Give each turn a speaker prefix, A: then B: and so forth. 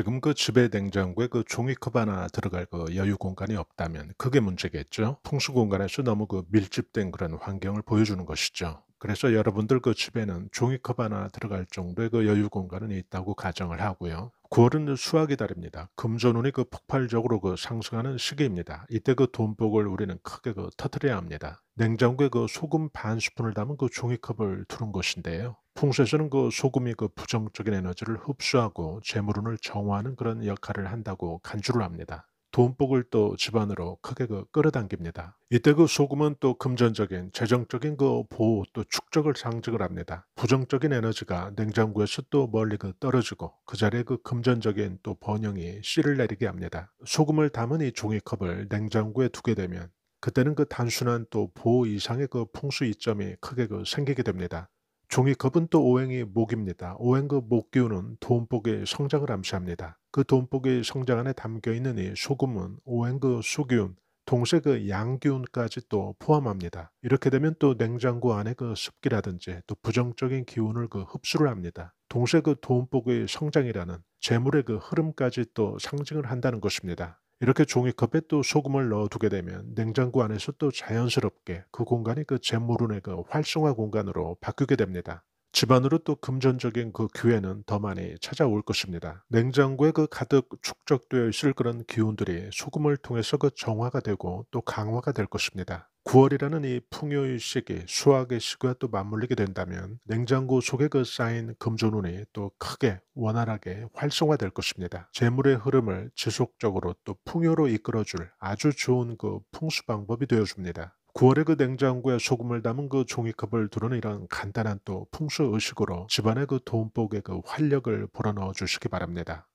A: 지금 그 집에 냉장고에 그 종이컵 하나 들어갈 그 여유 공간이 없다면 그게 문제겠죠. 풍수 공간에서 너무 그 밀집된 그런 환경을 보여주는 것이죠. 그래서 여러분들 그 집에는 종이컵 하나 들어갈 정도의 그 여유 공간은 있다고 가정을 하고요. 9월은 수학의 달입니다. 금전운이 그 폭발적으로 그 상승하는 시기입니다. 이때 그 돈복을 우리는 크게 그 터트려야 합니다. 냉장고에 그 소금 반 스푼을 담은 그 종이컵을 두는 것인데요. 풍수에서는 그 소금이 그 부정적인 에너지를 흡수하고 재물운을 정화하는 그런 역할을 한다고 간주를 합니다. 돈복을 또 집안으로 크게 그 끌어당깁니다. 이때 그 소금은 또 금전적인 재정적인 그 보호 또 축적을 상징을 합니다. 부정적인 에너지가 냉장고에서 또 멀리 그 떨어지고 그 자리에 그 금전적인 또 번영이 씨를 내리게 합니다. 소금을 담은 이 종이컵을 냉장고에 두게 되면 그때는 그 단순한 또 보호 이상의 그 풍수 이점이 크게 그 생기게 됩니다. 종이컵은 또 오행이 목입니다. 오행 그 목기운은 돈복의 성장을 암시합니다. 그 돈복의 성장 안에 담겨 있는 이 소금은 오행 그 수기운, 동시에 그 양기운까지 또 포함합니다. 이렇게 되면 또 냉장고 안에 그 습기라든지 또 부정적인 기운을 그 흡수를 합니다. 그 돈복의 성장이라는 재물의 그 흐름까지 또 상징을 한다는 것입니다. 이렇게 종이컵에 또 소금을 넣어두게 되면 냉장고 안에서 또 자연스럽게 그 공간이 그 재물운의 그 활성화 공간으로 바뀌게 됩니다. 집안으로 또 금전적인 그 기회는 더 많이 찾아올 것입니다. 냉장고에 그 가득 축적되어 있을 그런 기운들이 소금을 통해서 그 정화가 되고 또 강화가 될 것입니다. 9월이라는 이 풍요의 시기, 수학의 시기와 또 맞물리게 된다면 냉장고 속에 그 쌓인 금전운이 또 크게 원활하게 활성화될 것입니다. 재물의 흐름을 지속적으로 또 풍요로 이끌어줄 아주 좋은 그 풍수 방법이 되어줍니다. 9월에 그 냉장고에 소금을 담은 그 종이컵을 두르는 이런 간단한 또 풍수 의식으로 집안의 그 돈복의 그 활력을 불어넣어 주시기 바랍니다.